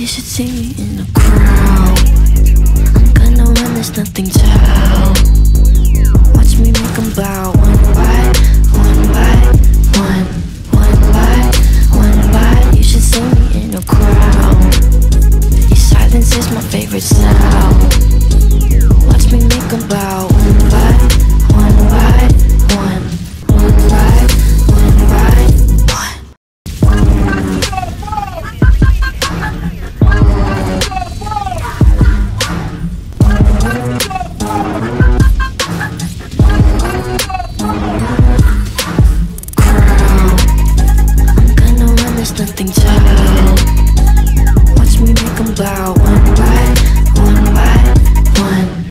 You should see me in the crowd. I'm gonna run, there's nothing to help. Watch me make them bow. One by, one by, one One by, one by. You should see me in the crowd. Your silence is my favorite sound. nothing, child